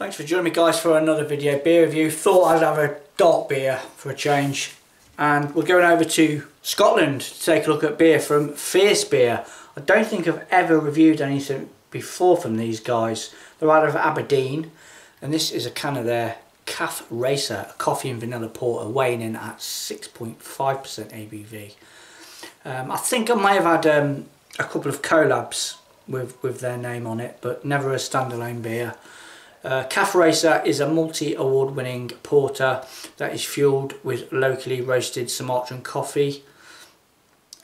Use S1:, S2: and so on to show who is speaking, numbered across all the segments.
S1: Thanks for joining me guys for another video beer review. Thought I'd have a dark beer for a change. And we're going over to Scotland to take a look at beer from Fierce Beer. I don't think I've ever reviewed anything before from these guys. They're out of Aberdeen and this is a can of their Cafe Racer, a coffee and vanilla porter weighing in at 6.5% ABV. Um, I think I may have had um, a couple of collabs with, with their name on it, but never a standalone beer. Uh, Cafe Racer is a multi-award winning porter that is fueled with locally roasted Sumatran coffee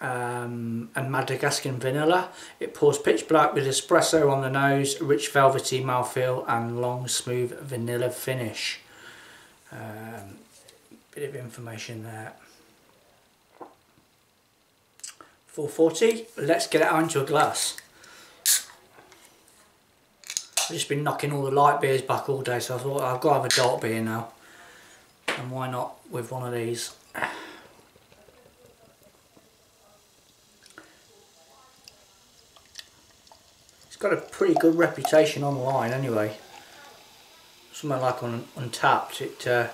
S1: um, and Madagascan vanilla. It pours pitch black with espresso on the nose, rich velvety mouthfeel and long smooth vanilla finish. Um, bit of information there. 440, let's get it out into a glass. I've just been knocking all the light beers back all day so I thought I've got to have a dark beer now. And why not with one of these? It's got a pretty good reputation online anyway. Somewhere like on Untappd it uh,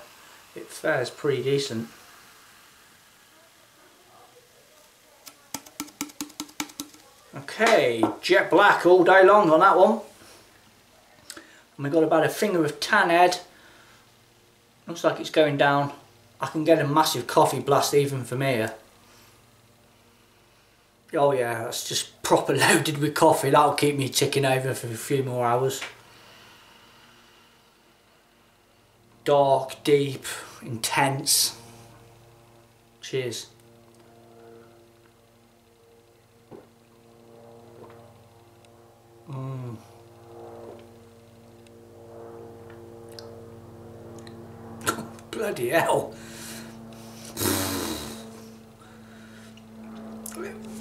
S1: it fares pretty decent. Okay jet black all day long on that one and we've got about a finger of tan head. Looks like it's going down. I can get a massive coffee blast even from here. Oh yeah that's just proper loaded with coffee. That'll keep me ticking over for a few more hours. Dark deep intense. Cheers. Mmm. Bloody hell.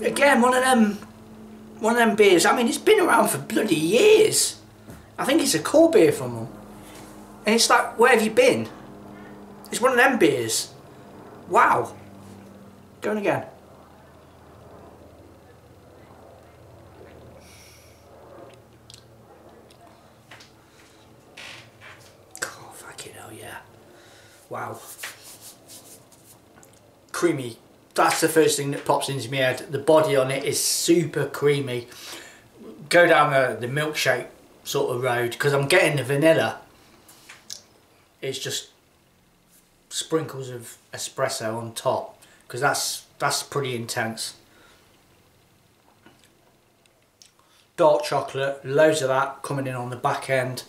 S1: Again, one of them, one of them beers. I mean, it's been around for bloody years. I think it's a core beer from them. And it's like, where have you been? It's one of them beers. Wow. Going again. Oh, fucking hell, yeah. Wow. Creamy. That's the first thing that pops into my head. The body on it is super creamy. Go down the, the milkshake sort of road because I'm getting the vanilla. It's just sprinkles of espresso on top because that's that's pretty intense. Dark chocolate, loads of that coming in on the back end.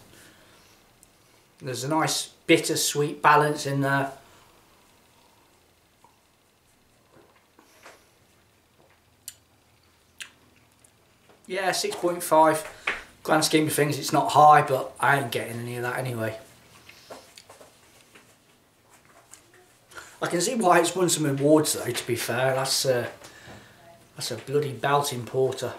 S1: There's a nice bittersweet balance in there. Yeah, 6.5. Grand scheme of things, it's not high, but I ain't getting any of that anyway. I can see why it's won some awards though, to be fair. That's, uh, that's a bloody belting porter.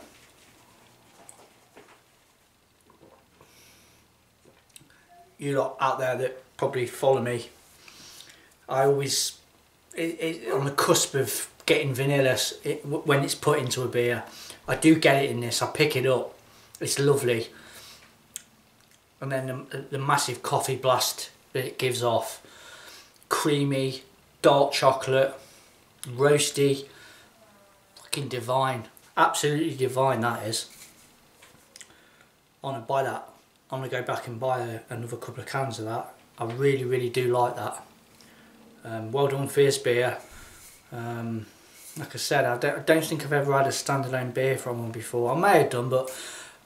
S1: You lot out there that probably follow me, I always, it, it, on the cusp of getting vanilla it, when it's put into a beer. I do get it in this, I pick it up, it's lovely. And then the, the massive coffee blast that it gives off. Creamy, dark chocolate, roasty, fucking divine. Absolutely divine that is. I want to buy that. I'm going to go back and buy a, another couple of cans of that. I really, really do like that. Um, well done Fierce Beer. Um, like I said, I don't, I don't, think I've ever had a standalone beer from one before. I may have done, but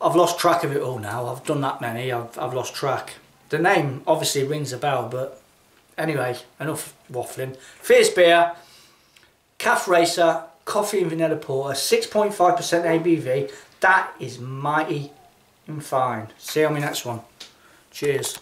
S1: I've lost track of it all now. I've done that many, I've, I've lost track. The name obviously rings a bell, but anyway, enough waffling. Fierce Beer, Cafe Racer, Coffee and Vanilla Porter, 6.5% ABV. That is mighty and fine. See you on my next one. Cheers.